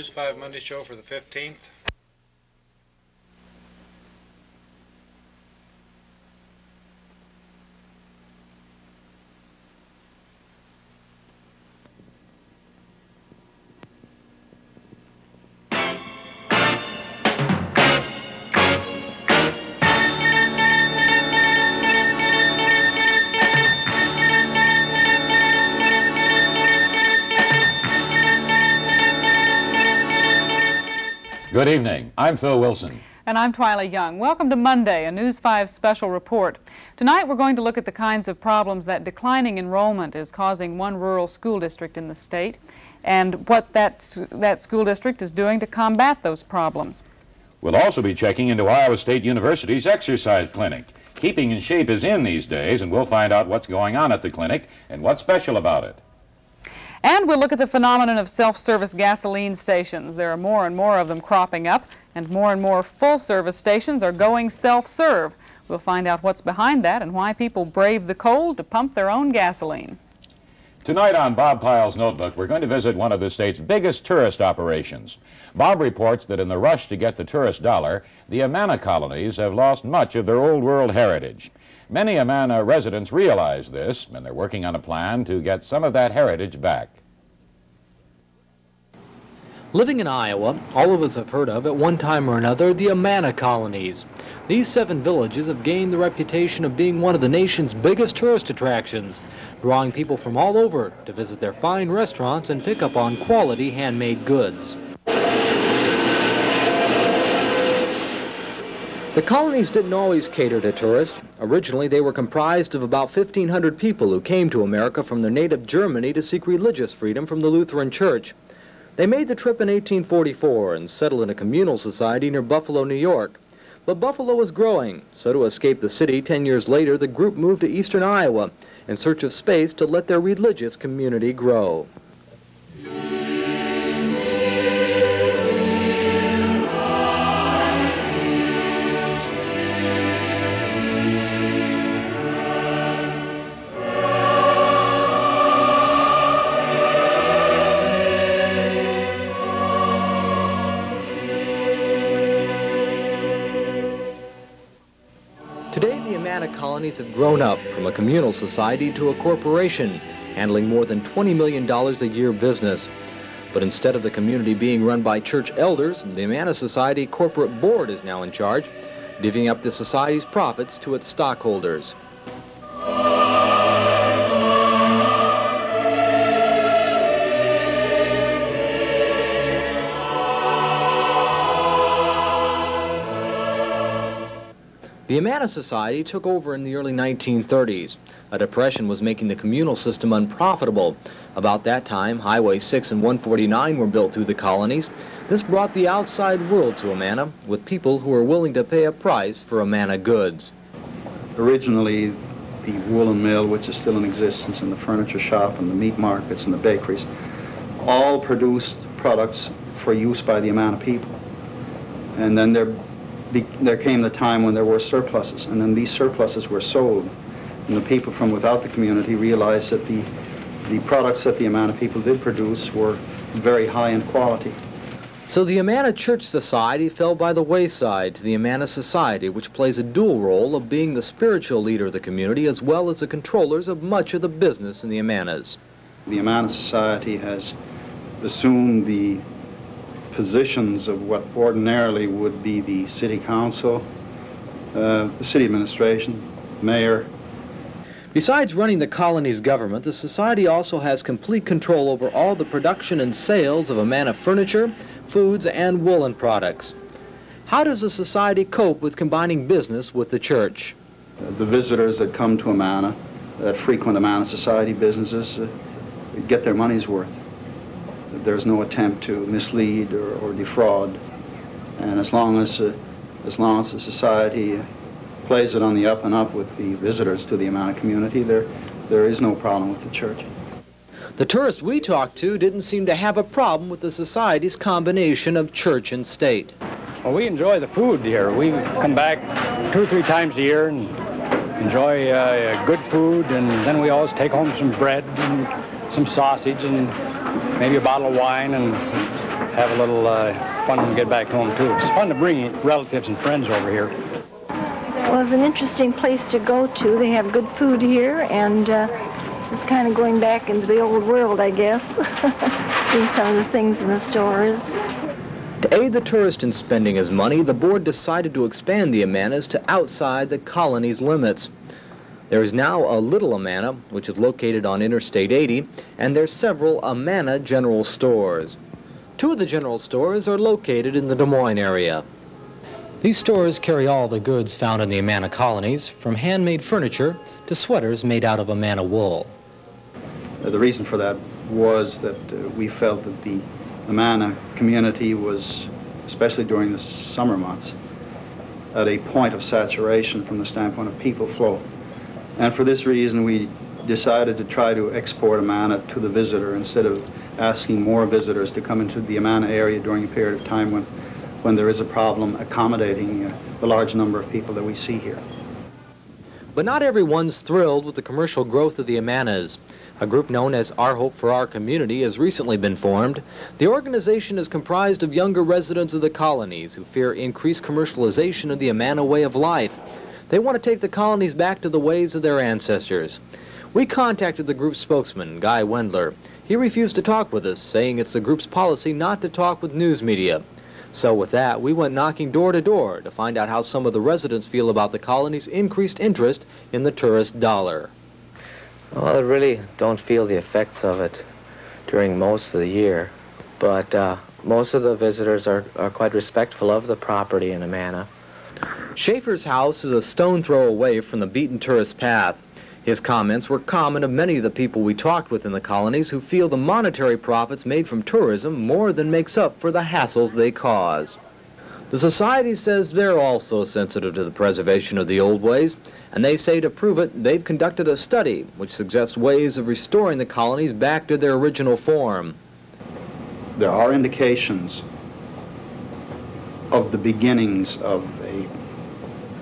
News 5 Monday show for the 15th. Good evening. I'm Phil Wilson. And I'm Twyla Young. Welcome to Monday, a News 5 special report. Tonight we're going to look at the kinds of problems that declining enrollment is causing one rural school district in the state and what that, that school district is doing to combat those problems. We'll also be checking into Iowa State University's exercise clinic. Keeping in shape is in these days, and we'll find out what's going on at the clinic and what's special about it. And we'll look at the phenomenon of self-service gasoline stations. There are more and more of them cropping up, and more and more full-service stations are going self-serve. We'll find out what's behind that and why people brave the cold to pump their own gasoline. Tonight on Bob Pyle's Notebook, we're going to visit one of the state's biggest tourist operations. Bob reports that in the rush to get the tourist dollar, the Amana colonies have lost much of their old world heritage. Many Amana residents realize this, and they're working on a plan to get some of that heritage back. Living in Iowa, all of us have heard of at one time or another the Amana colonies. These seven villages have gained the reputation of being one of the nation's biggest tourist attractions, drawing people from all over to visit their fine restaurants and pick up on quality handmade goods. The colonies didn't always cater to tourists. Originally, they were comprised of about 1,500 people who came to America from their native Germany to seek religious freedom from the Lutheran Church. They made the trip in 1844 and settled in a communal society near Buffalo, New York. But Buffalo was growing, so to escape the city 10 years later, the group moved to eastern Iowa in search of space to let their religious community grow. Today, the Amana colonies have grown up from a communal society to a corporation, handling more than $20 million a year business. But instead of the community being run by church elders, the Amana Society corporate board is now in charge, divvying up the society's profits to its stockholders. The Amana Society took over in the early 1930s. A depression was making the communal system unprofitable. About that time, Highway 6 and 149 were built through the colonies. This brought the outside world to Amana, with people who were willing to pay a price for Amana goods. Originally, the woolen mill, which is still in existence, and the furniture shop, and the meat markets, and the bakeries, all produced products for use by the Amana people. And then there be, there came the time when there were surpluses, and then these surpluses were sold. And the people from without the community realized that the, the products that the Amana people did produce were very high in quality. So the Amana Church Society fell by the wayside to the Amana Society, which plays a dual role of being the spiritual leader of the community as well as the controllers of much of the business in the Amanas. The Amana Society has assumed the positions of what ordinarily would be the city council, uh, the city administration, mayor. Besides running the colony's government, the society also has complete control over all the production and sales of Amana furniture, foods, and woolen products. How does the society cope with combining business with the church? Uh, the visitors that come to Amana, that frequent Amana Society businesses, uh, get their money's worth there's no attempt to mislead or, or defraud. And as long as, uh, as long as the society plays it on the up and up with the visitors to the Amana community, there, there is no problem with the church. The tourists we talked to didn't seem to have a problem with the society's combination of church and state. Well, we enjoy the food here. We come back two or three times a year and enjoy uh, good food, and then we always take home some bread and some sausage and maybe a bottle of wine and have a little uh, fun and get back home too. It's fun to bring relatives and friends over here. Well, it's an interesting place to go to. They have good food here, and uh, it's kind of going back into the old world, I guess. Seeing some of the things in the stores. To aid the tourist in spending his money, the board decided to expand the Amanas to outside the colony's limits. There is now a Little Amana, which is located on Interstate 80, and there's several Amana general stores. Two of the general stores are located in the Des Moines area. These stores carry all the goods found in the Amana colonies, from handmade furniture to sweaters made out of Amana wool. The reason for that was that uh, we felt that the Amana community was, especially during the summer months, at a point of saturation from the standpoint of people flow. And for this reason, we decided to try to export Amana to the visitor instead of asking more visitors to come into the Amana area during a period of time when, when there is a problem accommodating uh, the large number of people that we see here. But not everyone's thrilled with the commercial growth of the Amanas. A group known as Our Hope for Our Community has recently been formed. The organization is comprised of younger residents of the colonies who fear increased commercialization of the Amana way of life. They want to take the colonies back to the ways of their ancestors. We contacted the group's spokesman, Guy Wendler. He refused to talk with us, saying it's the group's policy not to talk with news media. So with that, we went knocking door to door to find out how some of the residents feel about the colony's increased interest in the tourist dollar. Well, I really don't feel the effects of it during most of the year, but uh, most of the visitors are, are quite respectful of the property in Amana. Schaefer's house is a stone throw away from the beaten tourist path. His comments were common of many of the people we talked with in the colonies who feel the monetary profits made from tourism more than makes up for the hassles they cause. The Society says they're also sensitive to the preservation of the old ways, and they say to prove it, they've conducted a study which suggests ways of restoring the colonies back to their original form. There are indications of the beginnings of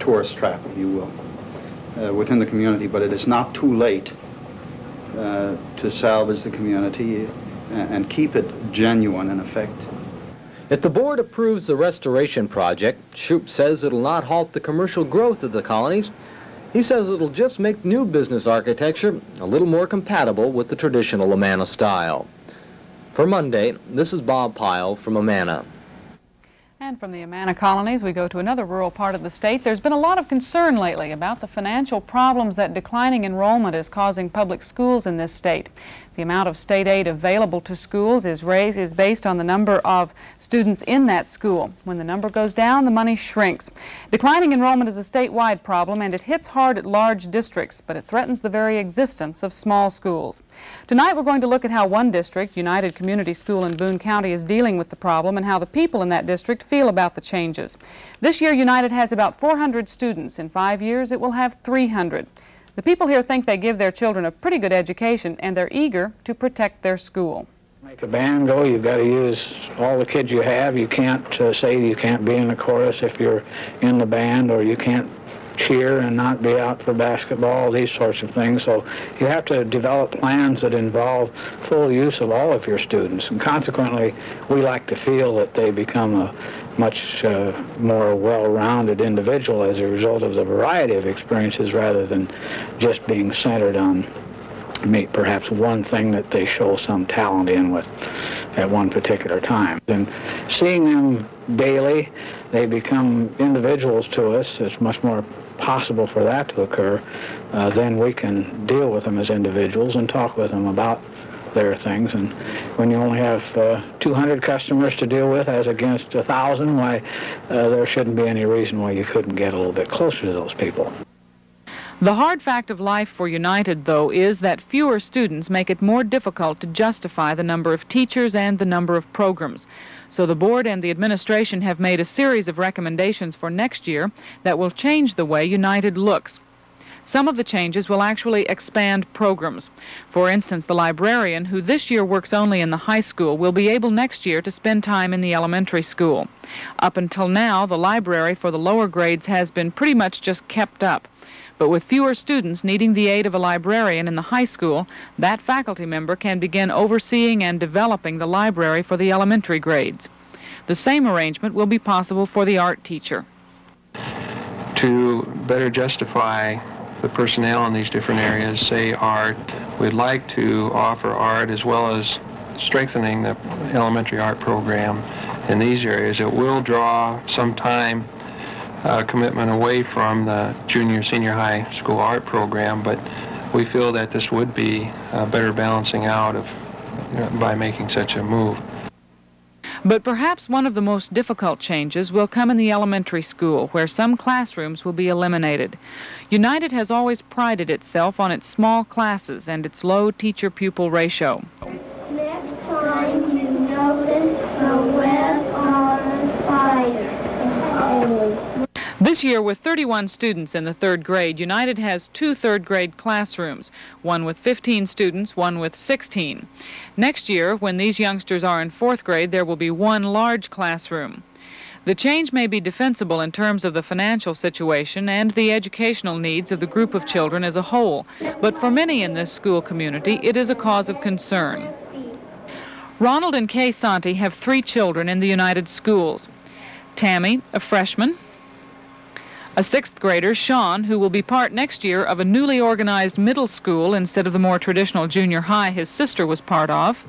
tourist trap, if you will, uh, within the community, but it is not too late uh, to salvage the community and, keep it genuine in effect. If the board approves the restoration project, Shoup says it'll not halt the commercial growth of the colonies. He says it'll just make new business architecture a little more compatible with the traditional Amana style. For Monday, this is Bob Pyle from Amana. And from the Amana colonies, we go to another rural part of the state. There's been a lot of concern lately about the financial problems that declining enrollment is causing public schools in this state. The amount of state aid available to schools is raised is based on the number of students in that school. When the number goes down, the money shrinks. Declining enrollment is a statewide problem and it hits hard at large districts, but it threatens the very existence of small schools. Tonight we're going to look at how one district, United Community School in Boone County, is dealing with the problem and how the people in that district feel about the changes. This year United has about 400 students. In five years it will have 300. The people here think they give their children a pretty good education and they're eager to protect their school. Make a band go, you've got to use all the kids you have. You can't uh, say you can't be in the chorus if you're in the band or you can't cheer and not be out for basketball, these sorts of things. So you have to develop plans that involve full use of all of your students. And consequently, we like to feel that they become a much uh, more well-rounded individual as a result of the variety of experiences rather than just being centered on meet perhaps one thing that they show some talent in with at one particular time. And seeing them daily, they become individuals to us. It's much more possible for that to occur. Uh, then we can deal with them as individuals and talk with them about their things. And when you only have uh, 200 customers to deal with as against 1,000, why, uh, there shouldn't be any reason why you couldn't get a little bit closer to those people. The hard fact of life for United, though, is that fewer students make it more difficult to justify the number of teachers and the number of programs. So the board and the administration have made a series of recommendations for next year that will change the way United looks. Some of the changes will actually expand programs. For instance, the librarian, who this year works only in the high school, will be able next year to spend time in the elementary school. Up until now, the library for the lower grades has been pretty much just kept up. But with fewer students needing the aid of a librarian in the high school, that faculty member can begin overseeing and developing the library for the elementary grades. The same arrangement will be possible for the art teacher. To better justify the personnel in these different areas, say art, we'd like to offer art as well as strengthening the elementary art program in these areas. It will draw some time uh, commitment away from the junior senior high school art program, but we feel that this would be a better balancing out of you know, by making such a move. But perhaps one of the most difficult changes will come in the elementary school, where some classrooms will be eliminated. United has always prided itself on its small classes and its low teacher-pupil ratio. Next time you notice a web on a spider. This year, with 31 students in the third grade, United has two third grade classrooms, one with 15 students, one with 16. Next year, when these youngsters are in fourth grade, there will be one large classroom. The change may be defensible in terms of the financial situation and the educational needs of the group of children as a whole, but for many in this school community, it is a cause of concern. Ronald and Kay Santi have three children in the United Schools. Tammy, a freshman, a sixth grader, Sean, who will be part next year of a newly organized middle school instead of the more traditional junior high his sister was part of,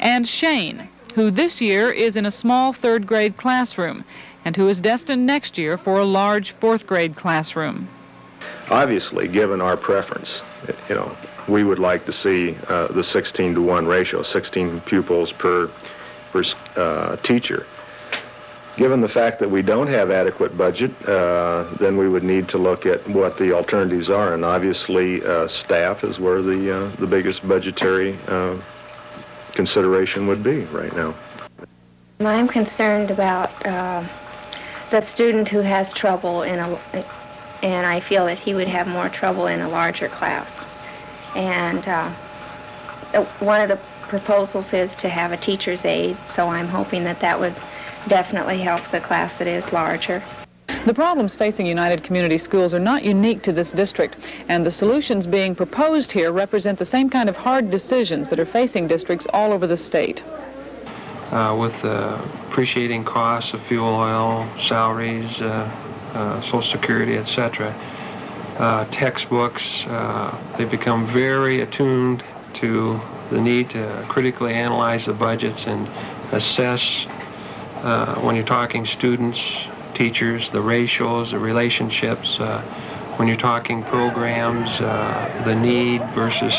and Shane, who this year is in a small third grade classroom and who is destined next year for a large fourth grade classroom. Obviously, given our preference, you know, we would like to see uh, the 16 to 1 ratio, 16 pupils per, per uh, teacher. Given the fact that we don't have adequate budget, uh, then we would need to look at what the alternatives are, and obviously uh, staff is where the uh, the biggest budgetary uh, consideration would be right now. I'm concerned about uh, the student who has trouble in a, and I feel that he would have more trouble in a larger class. And one of the proposals is to have a teacher's aide, so I'm hoping that that would definitely help the class that is larger. The problems facing United Community Schools are not unique to this district, and the solutions being proposed here represent the same kind of hard decisions that are facing districts all over the state. Uh, with the appreciating costs of fuel oil, salaries, uh, uh, Social Security, etc., uh, textbooks, uh, they become very attuned to the need to critically analyze the budgets and assess uh, when you're talking students, teachers, the ratios, the relationships, uh, when you're talking programs, uh, the need versus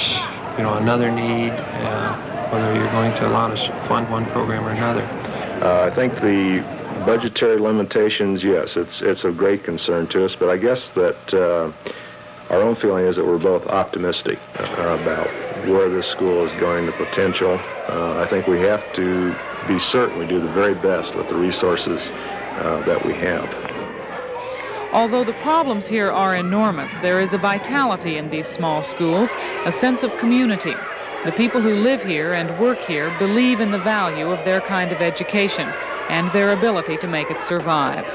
you know another need, uh, whether you're going to allow us to fund one program or another. Uh, I think the budgetary limitations, yes, it's it's of great concern to us, but I guess that uh, our own feeling is that we're both optimistic about where this school is going, the potential. I think we have to be certain we do the very best with the resources uh, that we have. Although the problems here are enormous, there is a vitality in these small schools, a sense of community. The people who live here and work here believe in the value of their kind of education and their ability to make it survive.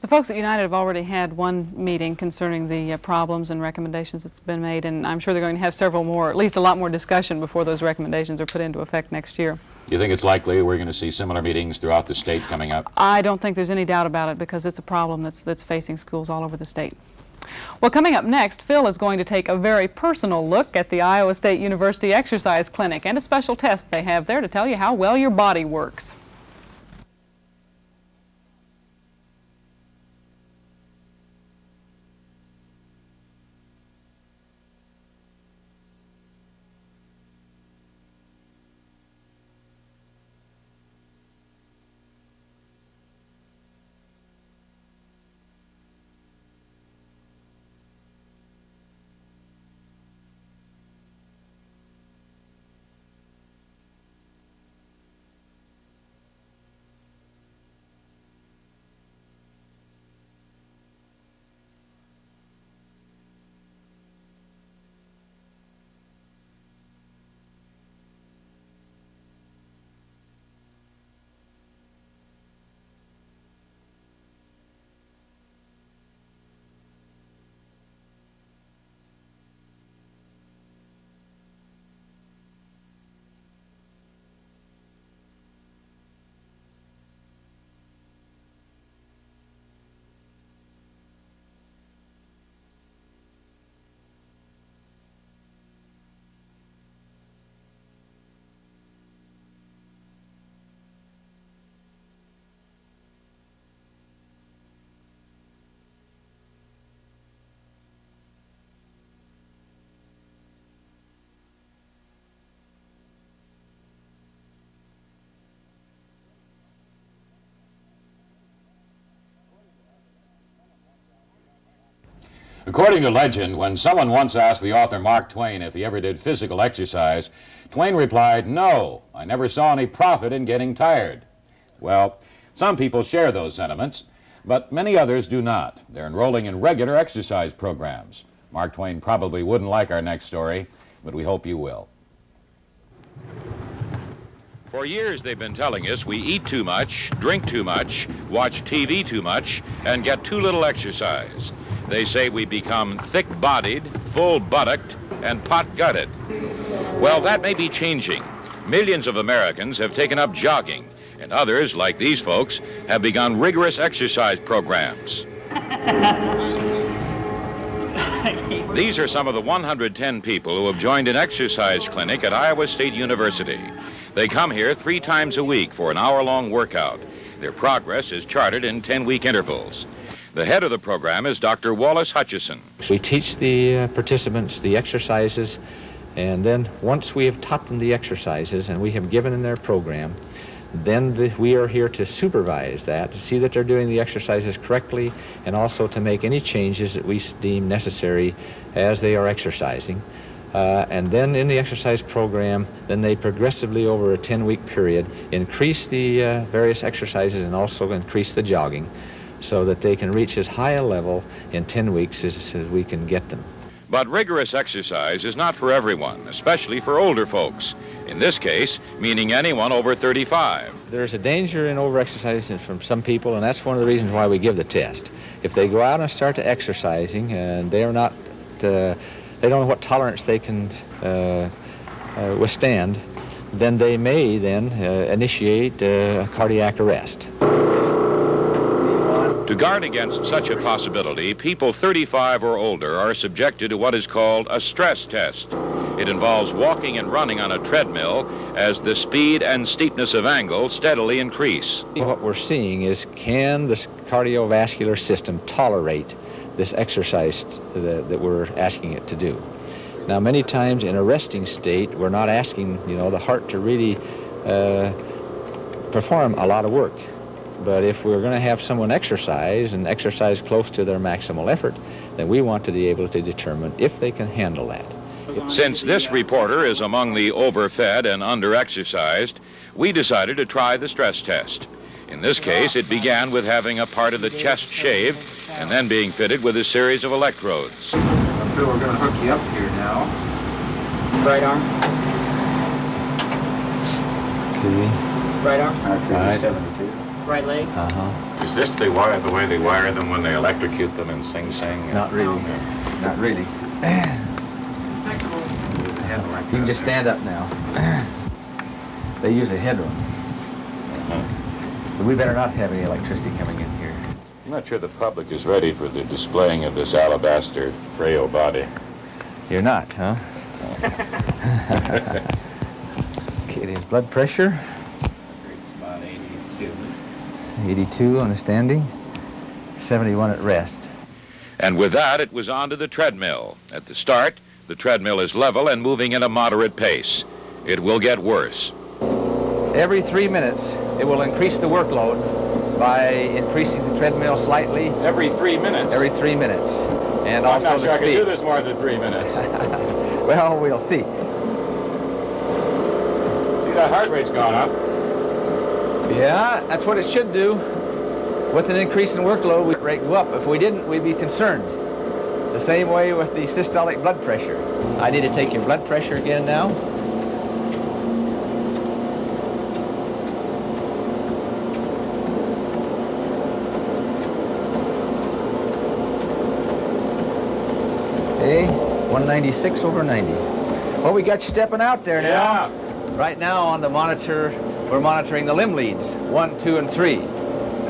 The folks at United have already had one meeting concerning the uh, problems and recommendations that's been made, and I'm sure they're going to have several more, at least a lot more discussion before those recommendations are put into effect next year. Do you think it's likely we're going to see similar meetings throughout the state coming up? I don't think there's any doubt about it because it's a problem that's, that's facing schools all over the state. Well, coming up next, Phil is going to take a very personal look at the Iowa State University Exercise Clinic and a special test they have there to tell you how well your body works. According to legend, when someone once asked the author Mark Twain if he ever did physical exercise, Twain replied, No, I never saw any profit in getting tired. Well, some people share those sentiments, but many others do not. They're enrolling in regular exercise programs. Mark Twain probably wouldn't like our next story, but we hope you will. For years, they've been telling us we eat too much, drink too much, watch TV too much, and get too little exercise. They say we become thick bodied, full buttocked, and pot gutted. Well, that may be changing. Millions of Americans have taken up jogging, and others, like these folks, have begun rigorous exercise programs. These are some of the 110 people who have joined an exercise clinic at Iowa State University. They come here three times a week for an hour-long workout. Their progress is charted in 10-week intervals. The head of the program is Dr. Wallace Hutchison. We teach the uh, participants the exercises, and then once we have taught them the exercises and we have given them their program, then the, we are here to supervise that, to see that they're doing the exercises correctly, and also to make any changes that we deem necessary as they are exercising. Uh, and then in the exercise program, then they progressively over a 10-week period increase the uh, various exercises and also increase the jogging so that they can reach as high a level in 10 weeks as, as we can get them. But rigorous exercise is not for everyone, especially for older folks. In this case, meaning anyone over 35. There's a danger in overexercising from some people, and that's one of the reasons why we give the test. If they go out and start to exercising and they are not, uh, they don't know what tolerance they can uh, uh, withstand, then they may then uh, initiate uh, cardiac arrest. To guard against such a possibility, people 35 or older are subjected to what is called a stress test. It involves walking and running on a treadmill as the speed and steepness of angle steadily increase. What we're seeing is can the cardiovascular system tolerate this exercise that, we're asking it to do? Now, many times in a resting state, we're not asking, you know, the heart to really uh, perform a lot of work. But if we're going to have someone exercise and exercise close to their maximal effort, then we want to be able to determine if they can handle that. Since this reporter is among the overfed and underexercised, we decided to try the stress test. In this case, it began with having a part of the chest shaved and then being fitted with a series of electrodes. Phil, we're going to hook you up here now. Right arm. Okay. Right arm. Okay. Right. 72. Right leg. Uh-huh. Is this the, wire, the way they wire them when they electrocute them in Sing Sing? Not really. Not really. You can just stand up now. They use a headroom. But we better not have any electricity coming in here. I'm not sure the public is ready for the displaying of this alabaster frail body. You're not, huh? okay, his blood pressure. About 82. 82 on a standing, 71 at rest. And with that, it was on to the treadmill. At the start, the treadmill is level and moving at a moderate pace. It will get worse. Every three minutes, it will increase the workload by increasing the treadmill slightly. Every three minutes? Every three minutes. And I'm also not sure the I can do this more than three minutes. well, we'll see. See, that heart rate's gone up. Yeah, that's what it should do. With an increase in workload, we'd rate go up. If we didn't, we'd be concerned. The same way with the systolic blood pressure. I need to take your blood pressure again now. Okay, 196 over 90. Well, we got you stepping out there now. Right now on the monitor, we're monitoring the limb leads, one, two, and three.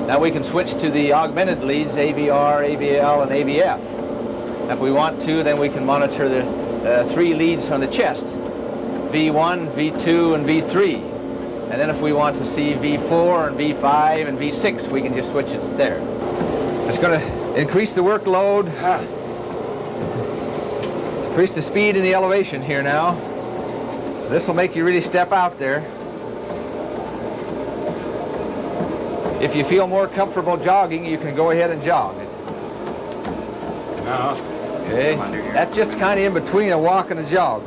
Now we can switch to the augmented leads, AVR, AVL, and AVF. If we want to, then we can monitor the uh, three leads on the chest, V1, V2, and V3. And then if we want to see V4 and V5 and V6, we can just switch it there. It's going to increase the workload, increase the speed and the elevation here now. This will make you really step out there. If you feel more comfortable jogging, you can go ahead and jog. Now, Okay, that's just kind of in between a walk and a jog.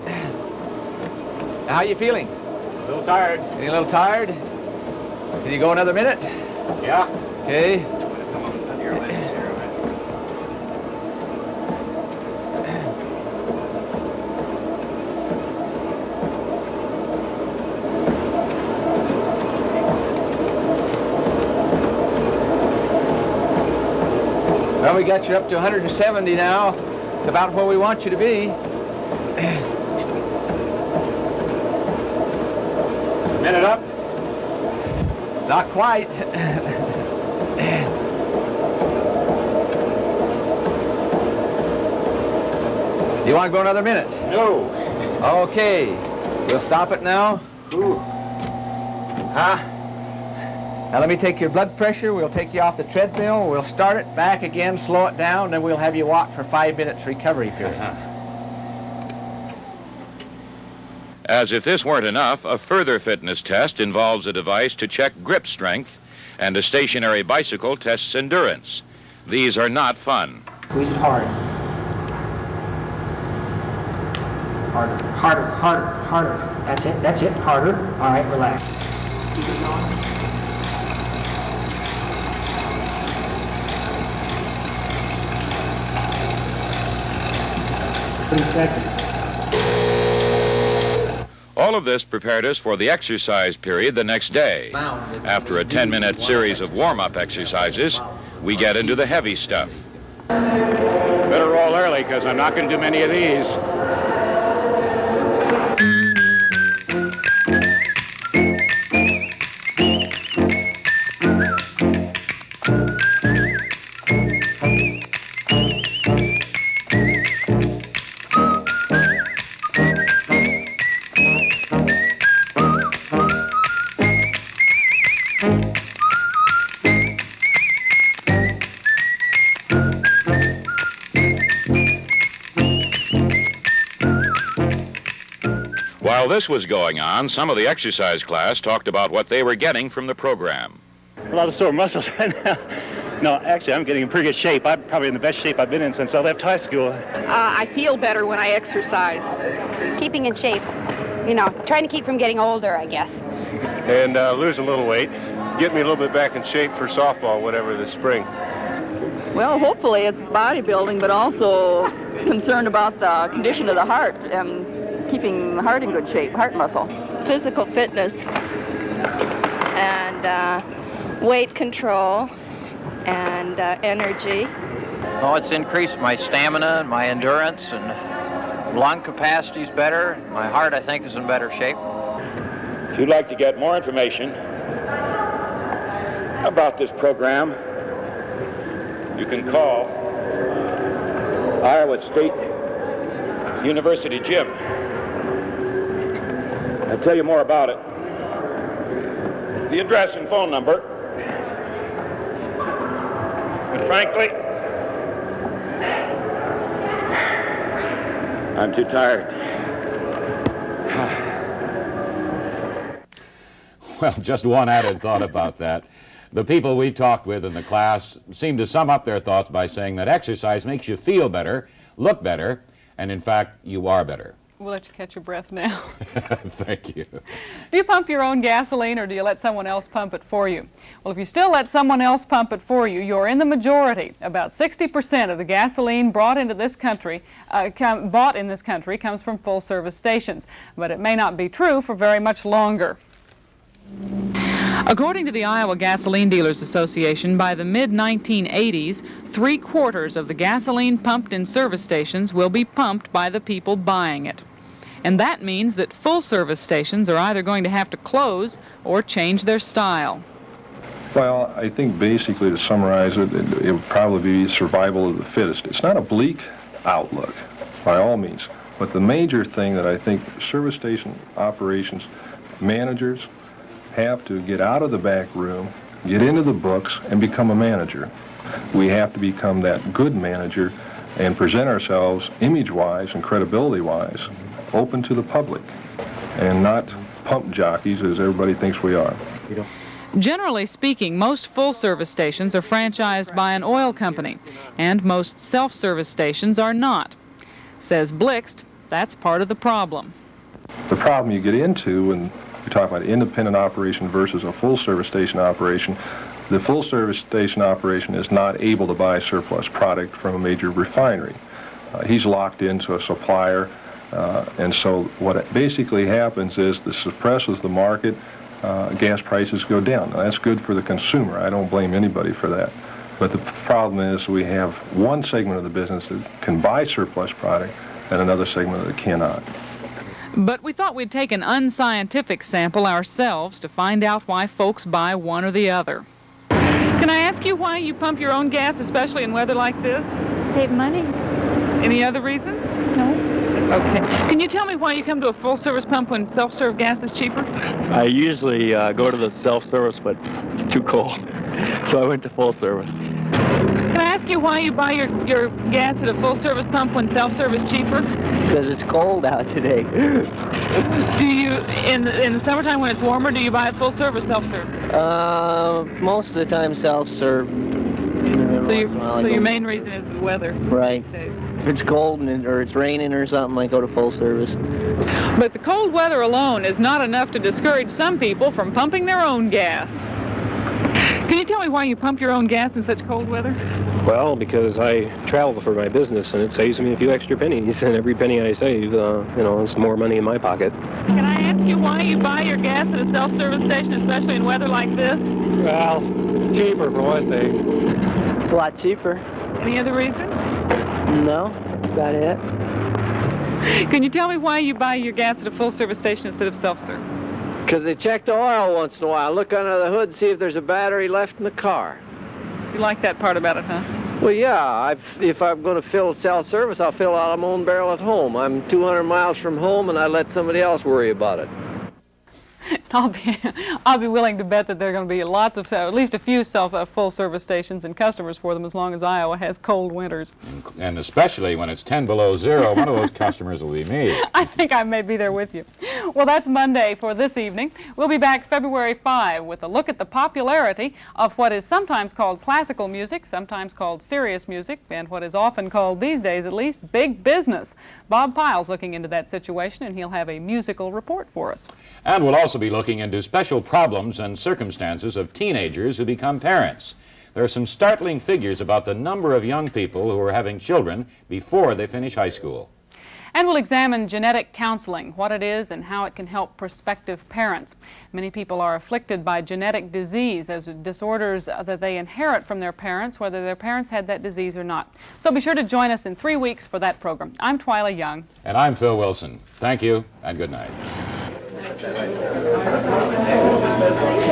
How you feeling? A little tired. Getting a little tired? Can you go another minute? Yeah. Okay. Well, we got you up to 170 now. It's about where we want you to be. A Minute up? Not quite. you want to go another minute? No. Okay. We'll stop it now. Ooh. Huh? Now let me take your blood pressure. We'll take you off the treadmill. We'll start it back again, slow it down, then we'll have you walk for five minutes recovery period. Uh-huh. As if this weren't enough, a further fitness test involves a device to check grip strength, and a stationary bicycle tests endurance. These are not fun. Squeeze it hard. Harder, harder, harder, harder. That's it, that's it, harder. All right, relax. Keep it going. Three seconds. All of this prepared us for the exercise period the next day. After a 10 minute series of warm up exercises, we get into the heavy stuff. Better roll early because I'm not going to do many of these. While this was going on, some of the exercise class talked about what they were getting from the program. A lot of sore muscles right now. No, actually, I'm getting in pretty good shape. I'm probably in the best shape I've been in since I left high school. Uh, I feel better when I exercise. Keeping in shape. You know, trying to keep from getting older, I guess. And uh, lose a little weight. Get me a little bit back in shape for softball, whatever, this spring. Well, hopefully it's bodybuilding, but also concerned about the condition of the heart and keeping the heart in good shape, heart muscle. Physical fitness and uh, weight control and uh, energy. Oh, it's increased my stamina and my endurance and lung capacity's better. My heart, I think, is in better shape. If you'd like to get more information about this program, you can call Iowa State University Gym. I'll tell you more about it. The address and phone number. But frankly, I'm too tired. Well, just one added thought about that. The people we talked with in the class seemed to sum up their thoughts by saying that exercise makes you feel better, look better, and in fact, you are better. We'll let you catch your breath now. Thank you. Do you pump your own gasoline or do you let someone else pump it for you? Well, if you still let someone else pump it for you, you're in the majority. About 60% of the gasoline brought into this country, uh, bought in this country, comes from full service stations. But it may not be true for very much longer. According to the Iowa Gasoline Dealers Association, by the mid 1980s, three quarters of the gasoline pumped in service stations will be pumped by the people buying it. And that means that full service stations are either going to have to close or change their style. Well, I think basically to summarize it, it, it would probably be survival of the fittest. It's not a bleak outlook, by all means. But the major thing that I think service station operations managers have to get out of the back room, get into the books, and become a manager. We have to become that good manager and present ourselves image-wise and credibility-wise open to the public and not pump jockeys as everybody thinks we are. Generally speaking, most full-service stations are franchised by an oil company, and most self-service stations are not. Says Blixt, that's part of the problem. The problem you get into when you talk about independent operation versus a full-service station operation, the full-service station operation is not able to buy surplus product from a major refinery. Uh, he's locked into a supplier, uh, and so what basically happens is this suppresses the market, uh, gas prices go down. Now, that's good for the consumer. I don't blame anybody for that. But the problem is we have one segment of the business that can buy surplus product and another segment that cannot. But we thought we'd take an unscientific sample ourselves to find out why folks buy one or the other. Can I ask you why you pump your own gas, especially in weather like this? Save money. Any other reason? No. Okay. Can you tell me why you come to a full-service pump when self-serve gas is cheaper? I usually uh, go to the self-service, but it's too cold, so I went to full service. Can I ask you why you buy your, your gas at a full-service pump when self-service is cheaper? Because it's cold out today. Do you, in the, in the summertime when it's warmer, do you buy it full-service self-serve? Uh, most of the time self-serve. So, your, so your main reason is the weather? Right. If it's cold and or it's raining or something, I go to full service. But the cold weather alone is not enough to discourage some people from pumping their own gas. Can you tell me why you pump your own gas in such cold weather? Well, because I travel for my business and it saves me a few extra pennies, and every penny I save, uh, you know, it's more money in my pocket. Can I ask you why you buy your gas at a self-service station, especially in weather like this? Well, it's cheaper for one thing. It's a lot cheaper. Any other reason? No, that's about it. Can you tell me why you buy your gas at a full-service station instead of self-serve? Because they check the oil once in a while. Look under the hood, see if there's a battery left in the car. You like that part about it, huh? Well, yeah. I've, if I'm going to fill self-service, I'll fill out my own barrel at home. I'm 200 miles from home, and I let somebody else worry about it. I'll be, I'll be willing to bet that there are going to be lots of, at least a few self uh, full service stations and customers for them as long as Iowa has cold winters. And especially when it's 10 below zero, one of those customers will be me. I think I may be there with you. Well, that's Monday for this evening. We'll be back February 5 with a look at the popularity of what is sometimes called classical music, sometimes called serious music, and what is often called these days at least big business. Bob Pyle's looking into that situation, and he'll have a musical report for us. And we'll also be looking into special problems and circumstances of teenagers who become parents. There are some startling figures about the number of young people who are having children before they finish high school. And we'll examine genetic counseling, what it is and how it can help prospective parents. Many people are afflicted by genetic disease, those disorders that they inherit from their parents, whether their parents had that disease or not. So be sure to join us in three weeks for that program. I'm Twyla Young. And I'm Phil Wilson. Thank you and good night. I know.